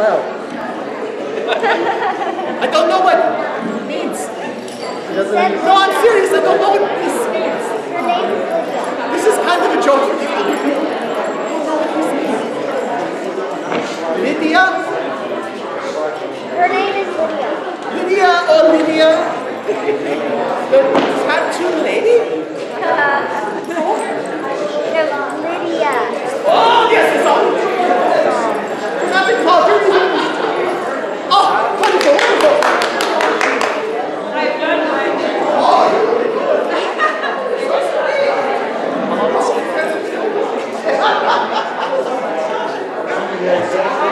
hello. I don't know what it means. No, I'm serious. I don't know what this means. This is kind of a joke Lydia? Her name is Lydia. Lydia or Lydia? the tattoo lady? Gracias.